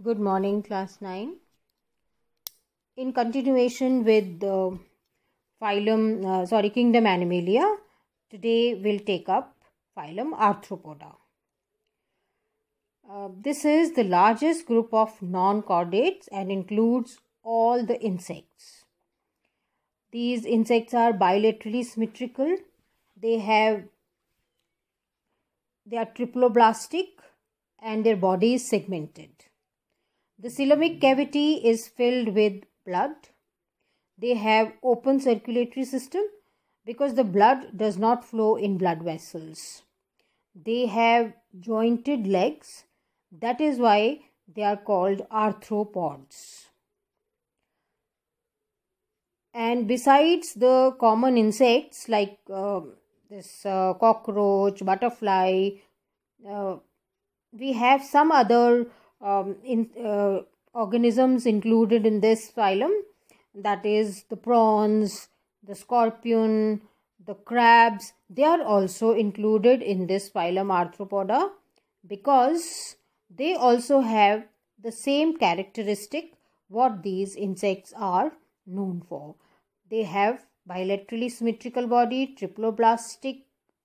Good morning, class 9. In continuation with the phylum, uh, sorry, kingdom Animalia, today we'll take up phylum Arthropoda. Uh, this is the largest group of non chordates and includes all the insects. These insects are bilaterally symmetrical. They have they are triploblastic and their body is segmented. The coelomic cavity is filled with blood. They have open circulatory system because the blood does not flow in blood vessels. They have jointed legs. That is why they are called arthropods. And besides the common insects like uh, this uh, cockroach, butterfly, uh, we have some other um, in, uh, organisms included in this phylum. That is the prawns the scorpion the crabs. They are also included in this phylum arthropoda because they also have the same characteristic what these insects are known for. They have bilaterally symmetrical body triploblastic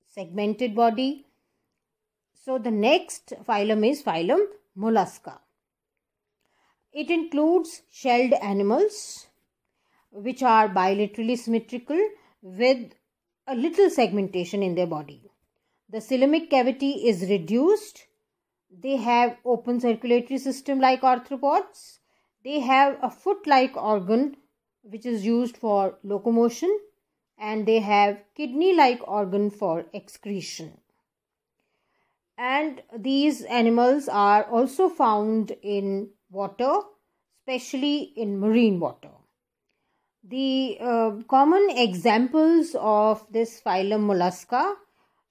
segmented body. So the next phylum is phylum Mollusca. It includes shelled animals which are bilaterally symmetrical with a little segmentation in their body. The coelomic cavity is reduced. They have open circulatory system like arthropods. They have a foot-like organ which is used for locomotion and they have kidney-like organ for excretion and these animals are also found in water especially in marine water. The uh, common examples of this phylum mollusca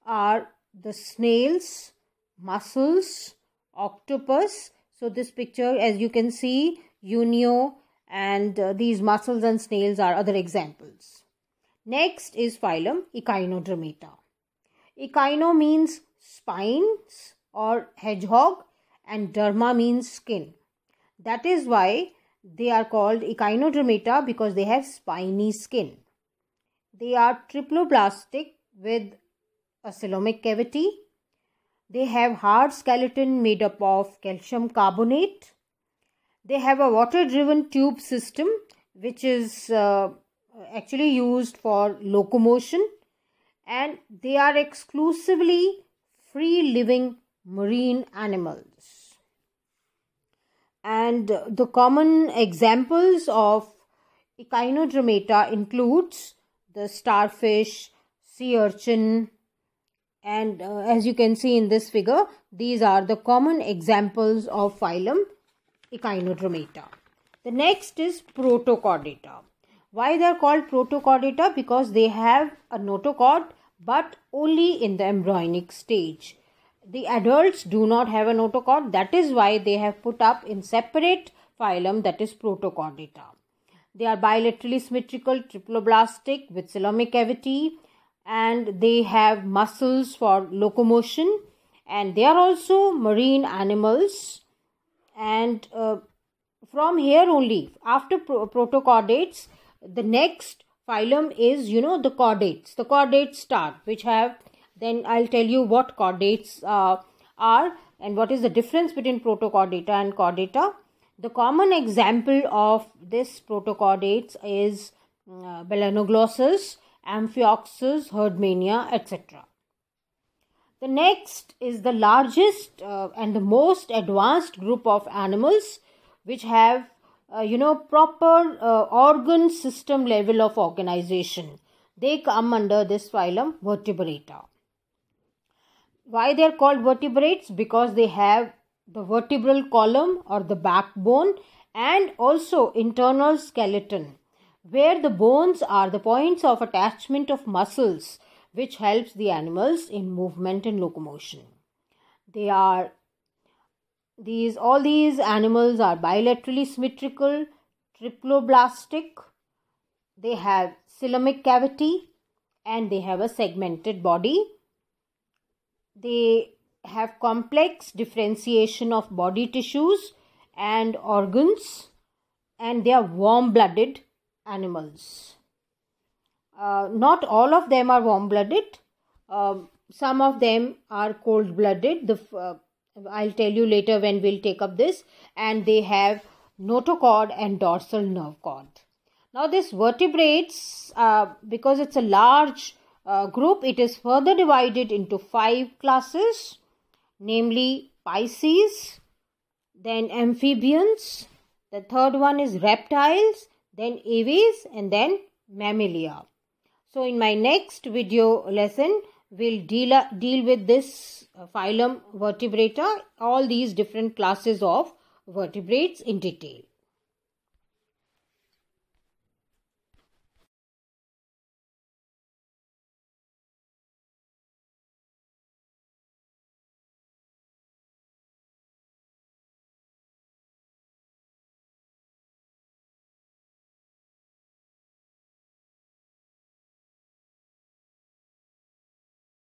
are the snails mussels octopus. So this picture as you can see unio and uh, these mussels and snails are other examples. Next is phylum echinodermata echino means spines or hedgehog and derma means skin. That is why they are called echinodermata because they have spiny skin. They are triploblastic with a coelomic cavity. They have hard skeleton made up of calcium carbonate. They have a water driven tube system which is uh, actually used for locomotion and they are exclusively free living marine animals. And the common examples of echinodermata includes the starfish, sea urchin, and uh, as you can see in this figure, these are the common examples of phylum echinodermata. The next is protochordata. Why they are called protochordata? Because they have a notochord but only in the embryonic stage. The adults do not have a notochord, that is why they have put up in separate phylum that is Protochordata. They are bilaterally symmetrical, triploblastic with coelomic cavity and they have muscles for locomotion and they are also marine animals and uh, from here only after pro- protochordates the next phylum is you know the chordates the chordates start which have then i'll tell you what chordates uh, are and what is the difference between protochordata and chordata the common example of this protochordates is uh, Amphioxus, Herdmania, etc. The next is the largest uh, and the most advanced group of animals which have uh, you know proper uh, organ system level of organization. They come under this phylum vertebrata. Why they are called vertebrates? Because they have the vertebral column or the backbone and also internal skeleton where the bones are the points of attachment of muscles which helps the animals in movement and locomotion. They are these all these animals are bilaterally symmetrical triploblastic they have coelomic cavity and they have a segmented body they have complex differentiation of body tissues and organs and they are warm blooded animals. Uh, not all of them are warm blooded. Uh, some of them are cold blooded. The uh, I'll tell you later when we'll take up this, and they have notochord and dorsal nerve cord. Now, this vertebrates, uh, because it's a large uh, group, it is further divided into five classes, namely Pisces, then amphibians, the third one is reptiles, then aves, and then mammalia. So, in my next video lesson, we'll deal, uh, deal with this uh, phylum vertebrata, all these different classes of vertebrates in detail.